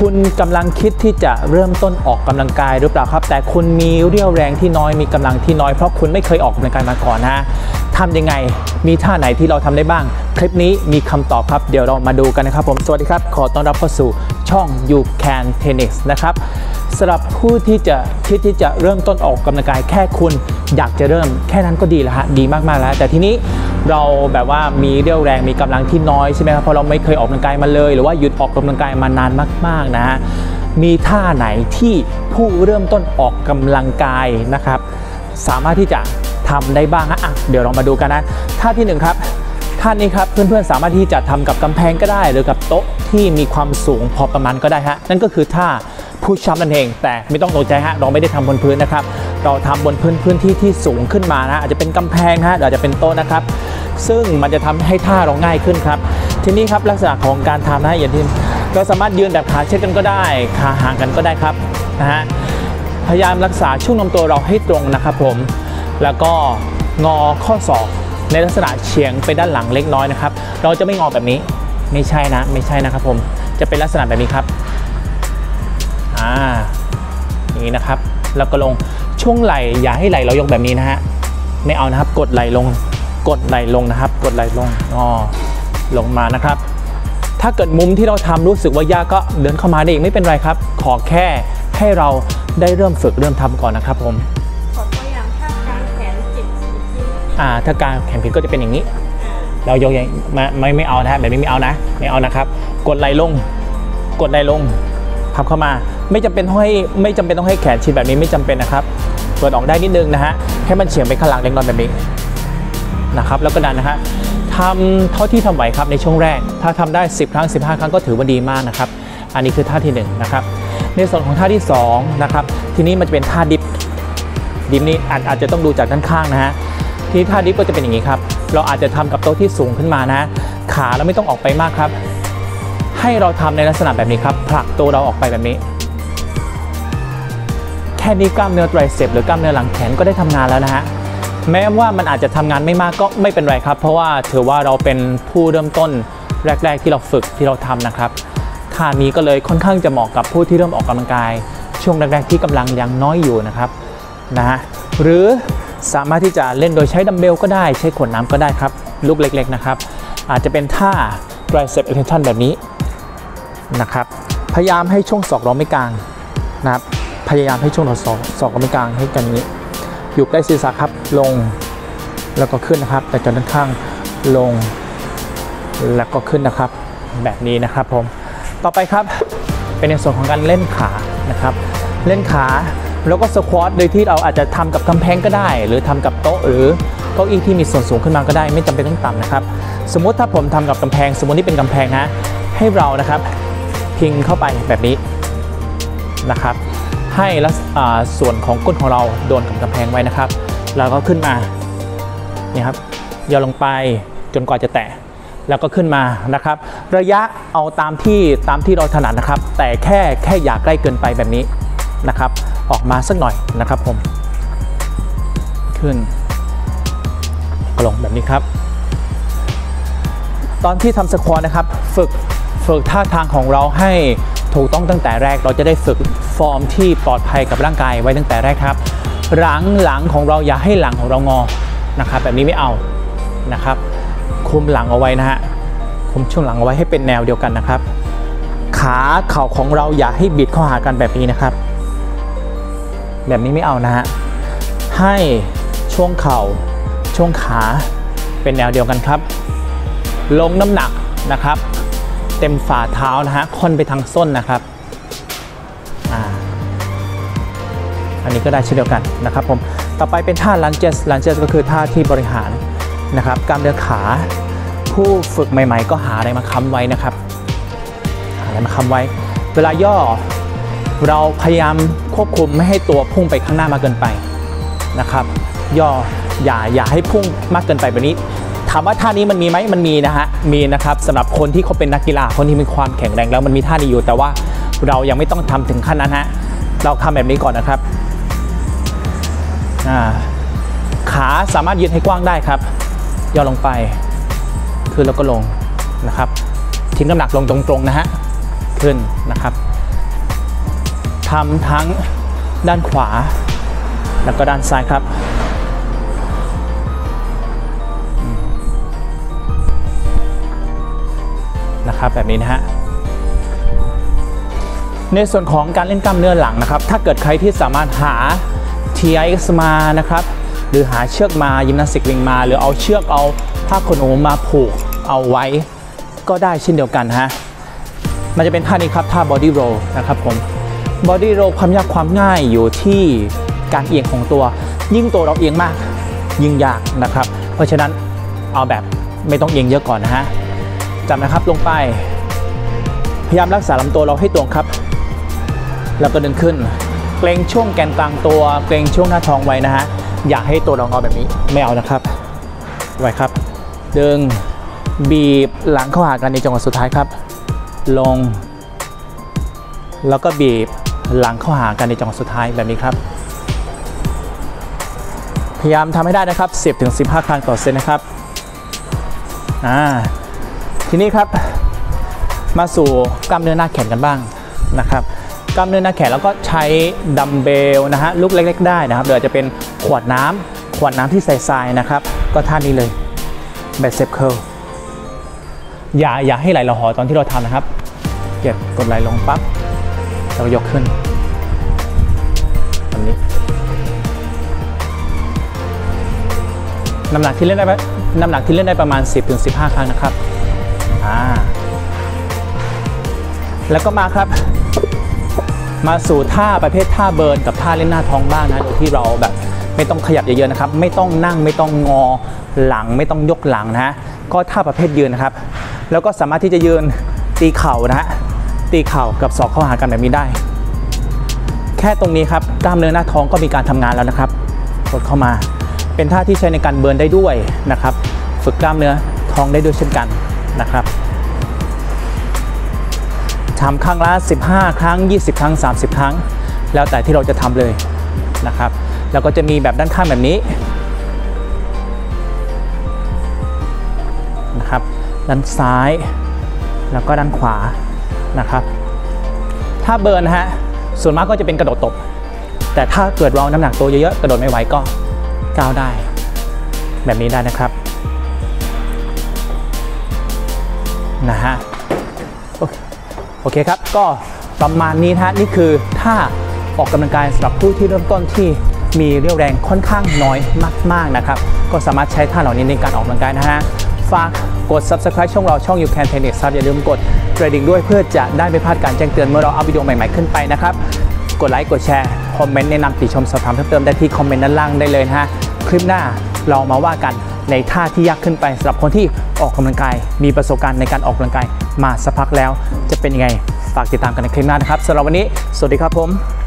คุณกำลังคิดที่จะเริ่มต้นออกกำลังกายหรือเปล่าครับ แต่คุณมีเรี่ยวแรงที่น้อยมีกำลังที่น้อยเพราะคุณไม่เคยออกกำลังกายมาก่อนนะทำยังไงมีท่าไหนที่เราทำได้บ้าง คลิปนี้มีคำตอบครับ เดี๋ยวเรามาดูกันนะครับผมสวัสดีครับ ขอต้อนรับเข้าสู่ช่อง You Can Tennis นะครับสำหรับผู้ที่จะคิดที่จะเริ่มต้นออกกำลังกายแค่คุณ อยากจะเริ่มแค่นั้นก็ดีแล้วฮะดีมากๆแล้ว แต่ทีนี้เราแบบว่ามีเรี่ยวแรงมีกำลังที่น้อยใช่ไหมครับเพราะเราไม่เคยออกกำลังกายมาเลย หรือว่าหยุดออกกำลังกายมานานมาก ๆนะฮะมีท่าไหนที่ผู้เริ่มต้นออกกำลังกายนะครับ สามารถที่จะทำได้บ้างฮะอะเดี๋ยวเรามาดูกันนะท่าที่หนึ่งครับท่านี้ครับเพื่อนๆสามารถที่จะทำกับกำแพงก็ได้ หรือกับโต๊ะที่มีความสูงพอประมาณก็ได้ฮะนั่นก็คือท่าผู้ชัมนั่นเอง แต่ไม่ต้องตกใจฮะเราไม่ได้ทำบนพื้นนะครับ เราทำบนพื้นพื้นที่ที่สูงขึ้นมานะอาจจะเป็นกำแพงฮะหรืออาจจะเป็นโต๊ะนะครับ ซึ่งมันจะทำให้ท่าเราง่ายขึ้นครับ ทีนี้ครับลักษณะของการทำนะอย่างที่เราสามารถยืนแบบขาเช็ดกันก็ได้ขาห่างกันก็ได้ครับนะฮะพยายามรักษาช่วงลำตัวเราให้ตรงนะครับผม แล้วก็งอข้อศอกในลักษณะเฉียงไปด้านหลังเล็กน้อยนะครับ เราจะไม่งอแบบนี้ไม่ใช่นะ ไม่ใช่นะครับผม จะเป็นลักษณะแบบนี้ครับ อ่า อย่างนี้นะครับ แล้วก็ลงช่วงไหล่อย่าให้ไหล่เรายกแบบนี้นะฮะไม่เอานะครับ กดไหล่ลง กดไหล่ลงนะครับ กดไหล่ลงงอลงมานะครับ ถ้าเกิดมุมที่เราทำรู้สึกว่ายากก็เดินเข้ามาได้อีกไม่เป็นไรครับ ขอแค่ให้เราได้เริ่มฝึกเริ่มทำก่อนนะครับผมขอตัวอย่างท่ากางแขนจิบอีกทีอ่าถ้าการแข่งผิดก็จะเป็นอย่างนี้ เรายกอย่างไม่ไม่ไม่เอานะฮะแบบนี้ไม่เอานะ ไม่เอานะครับ กดไหลลง กดไหลลง พับเข้ามา ไม่จำเป็นต้องให้ไม่จำเป็นต้องให้แขนชิดแบบนี้ไม่จำเป็นนะครับเปิดออกได้นิดนึงนะฮะให้มันเฉียงไปข้างหลังเล็กน้อยแบบนี้นะครับแล้วก็ดันนะฮะทำเท่าที่ทำไหวครับในช่วงแรก ถ้าทำได้ 10 ครั้ง 15 ครั้งก็ถือว่าดีมากนะครับ อันนี้คือท่าที่หนึ่งนะครับในส่วนของท่าที่สองนะครับทีนี้มันจะเป็นท่าดิฟดิฟนี้อาจอาจจะต้องดูจากด้านข้างนะฮะที่ท่าดิฟก็จะเป็นอย่างนี้ครับเราอาจจะทำกับโต๊ะที่สูงขึ้นมานะ ขาเราไม่ต้องออกไปมากครับ ให้เราทำในลักษณะแบบนี้ครับผลักตัวเราออกไปแบบนี้ แค่นี้กล้ามเนื้อไตรเซปหรือกล้ามเนื้อหลังแขนก็ได้ทำงานแล้วนะฮะแม้ว่ามันอาจจะทำงานไม่มากก็ไม่เป็นไรครับ เพราะว่าถือว่าเราเป็นผู้เริ่มต้นแรก ๆ ที่เราฝึกที่เราทำนะครับท่านี้ก็เลยค่อนข้างจะเหมาะกับผู้ที่เริ่มออกกำลังกาย ช่วงแรกๆที่กำลังยังน้อยอยู่นะครับนะฮะหรือสามารถที่จะเล่นโดยใช้ดัมเบลก็ได้ใช้ขวดน้ำก็ได้ครับ ลูกเล็กๆนะครับ อาจจะเป็นท่า tricep extension แบบนี้ นะครับ พยายามให้ช่วงศอกเราไม่กลางนะครับ พยายามให้ช่วงเราศอกศอกเราไม่กลางให้กันนี้ อยู่ใกล้ศีรษะครับ ลงแล้วก็ขึ้นนะครับ แต่จนด้านข้างลงแล้วก็ขึ้นนะครับ แบบนี้นะครับผม ต่อไปครับ เป็นในส่วนของการเล่นขานะครับ เล่นขาแล้วก็สควอตโดยที่เราอาจจะทำกับกำแพงก็ได้ หรือทำกับโต๊ะหรือเก้าอี้ที่มีส่วนสูงขึ้นมาก็ได้ ไม่จำเป็นต้องต่ำนะครับ สมมุติถ้าผมทำกับกำแพง สมมตินี่เป็นกำแพงนะให้เรานะครับ พิงเข้าไปแบบนี้นะครับ ให้ลักษอ่าส่วนของก้นของเราโดนกับกำแพงไว้นะครับ แล้วก็ขึ้นมาเนี่ยครับย่อลงไปจนกว่าจะแตะแล้วก็ขึ้นมานะครับ ระยะเอาตามที่ตามที่เราถนัดนะครับ แต่แค่แค่อย่าใกล้เกินไปแบบนี้นะครับ ออกมาสักหน่อยนะครับผม ขึ้นก็ลงแบบนี้ครับ ตอนที่ทำสควอตนะครับ ฝึก ฝึกท่าทางของเราให้ถูกต้องตั้งแต่แรกเราจะได้ฝึกฟอร์มที่ปลอดภัยกับร่างกายไว้ตั้งแต่แรกครับ หลังหลังของเราอย่าให้หลังของเรางอนะครับแบบนี้ไม่เอานะครับ คุมหลังเอาไว้นะฮะคุมช่วงหลังเอาไว้ให้เป็นแนวเดียวกันนะครับ ขาเข่าของเราอย่าให้บิดเข้าหากันแบบนี้นะครับ แบบนี้ไม่เอานะฮะให้ช่วงเข่าช่วงขาเป็นแนวเดียวกันครับ ลงน้ำหนักนะครับ ต็มฝ่าเท้านะฮะค่อนไปทางส้นนะครับอันนี้ก็ได้เช่นเดียวกันนะครับผมต่อไปเป็นท่า lunges lunges ก็คือท่าที่บริหารนะครับกล้ามเนื้อขา ผู้ฝึกใหม่ ๆ ก็หาอะไรมาค้ำไว้นะครับหาอะไรมาค้ำไว้ เวลาย่อเราพยายามควบคุมไม่ให้ตัวพุ่งไปข้างหน้ามากเกินไปนะครับ ย่ออย่าอย่าให้พุ่งมากเกินไปแบบนี้ ถามว่าท่านี้มันมีไหมมันมีนะฮะมีนะครับสำหรับคนที่เขาเป็นนักกีฬาคนที่มีความแข็งแรงแล้วมันมีท่านี้อยู่ แต่ว่าเรายังไม่ต้องทำถึงขั้นนั้นฮะเราทำแบบนี้ก่อนนะครับขาสามารถยืดให้กว้างได้ครับย่อลงไปขึ้นแล้วก็ลงนะครับ ทิ้งน้ำหนักลงตรงๆนะฮะขึ้นนะครับทำทั้งด้านขวา แล้วก็ด้านซ้ายครับ นะครับแบบนี้นะฮะในส่วนของการเล่นกล้ามเนื้อหลังนะครับ ถ้าเกิดใครที่สามารถหา TIX มานะครับ หรือหาเชือกมายิมนาสติกลิงมา หรือเอาเชือกเอาผ้าขนหนูมาผูกเอาไว้ก็ได้เช่นเดียวกันฮะมันจะเป็นท่านี้ครับท่า body roll นะครับผม body roll ความยากความง่ายอยู่ที่การเอียงของตัว ยิ่งตัวเราเอียงมากยิ่งยากนะครับ เพราะฉะนั้นเอาแบบไม่ต้องเอียงเยอะก่อนนะฮะ จำนะครับลงไป พยายามรักษาลำตัวเราให้ตรงครับ แล้วก็ดึงขึ้น เกรงช่วงแกนกลางตัว เกรงช่วงหน้าท้องไว้นะฮะ อย่าให้ตัวเรางอแบบนี้ ไม่เอานะครับ ไว้ครับ ดึง บีบหลังเข้าหากันในจังหวะสุดท้ายครับ ลง แล้วก็บีบหลังเข้าหากันในจังหวะสุดท้ายแบบนี้ครับ พยายามทำให้ได้นะครับ 10-15 ครั้งต่อเซตนะครับ อ่า ทีนี้ครับ มาสู่กล้ามเนื้อหน้าแขนกันบ้างนะครับกล้ามเนื้อหน้าแขนแล้วก็ใช้ดัมเบลนะฮะลูกเล็ก ๆ ได้นะครับหรืออาจจะเป็นขวดน้ำขวดน้ำที่ใส่ทรายนะครับ ก็ท่านี้เลย bicep curl อย่าอย่าให้ไหล่เราห่อตอนที่เราทำนะครับเก็บกดไหล่ลงปั๊บแล้วยกขึ้นแบบนี้น้ำหนักที่เล่นได้น้ำหนักที่เล่นได้ประมาณ 10-15 ครั้งนะครับ แล้วก็มาครับ มาสู่ท่าประเภทท่าเบิร์นกับท่าเล่นหน้าท้องบ้างนะโดยที่เราแบบไม่ต้องขยับเยอะๆนะครับ ไม่ต้องนั่งไม่ต้องงอหลัง ไม่ต้องยกหลังนะก็ท่าประเภทยืนนะครับ แล้วก็สามารถที่จะยืนตีเข่านะฮะตีเข่ากับศอกเข้าหากันแบบนี้ได้ แค่ตรงนี้ครับกล้ามเนื้อหน้าท้องก็มีการทำงานแล้วนะครับกดเข้ามา เป็นท่าที่ใช้ในการเบิร์นได้ด้วยนะครับ ฝึกกล้ามเนื้อท้องได้ด้วยเช่นกันนะครับ ทำครั้งละ 15 ครั้ง 20 ครั้ง 30 ครั้ง แล้วแต่ที่เราจะทำเลยนะครับ แล้วก็จะมีแบบด้านข้างแบบนี้นะครับ ด้านซ้าย แล้วก็ด้านขวานะครับ ถ้าเบิร์นนะฮะ ส่วนมากก็จะเป็นกระโดดตบ แต่ถ้าเกิดเราน้ำหนักตัวเยอะๆ กระโดดไม่ไหวก็ก้าวได้ แบบนี้ได้นะครับนะฮะ โอเคครับ ก็ประมาณนี้นะนี่คือท่าออกกำลังกายสำหรับผู้ที่เริ่มต้นที่มีเรี่ยวแรงค่อนข้างน้อยมากๆนะครับ ก็สามารถใช้ท่าเหล่านี้ในการออกกำลังกายนะฮะฝากกด subscribe ช่องเราช่อง You Can Tennis ครับอย่าลืมกดกระดิ่งด้วยเพื่อจะได้ไม่พลาดการแจ้งเตือนเมื่อเราอัพวิดีโอใหม่ๆขึ้นไปนะครับ กดไลค์กดแชร์คอมเมนต์แนะนำติชมสอบถามเพิ่มเติมได้ที่คอมเมนต์ด้านล่างได้เลยนะฮะคลิปหน้าเรามาว่ากัน ในท่าที่ยากขึ้นไปสำหรับคนที่ออกกำลังกาย มีประสบการณ์ในการออกกำลังกายมาสักพักแล้ว จะเป็นยังไงฝากติดตามกันในคลิปหน้านะครับสำหรับวันนี้ สวัสดีครับผม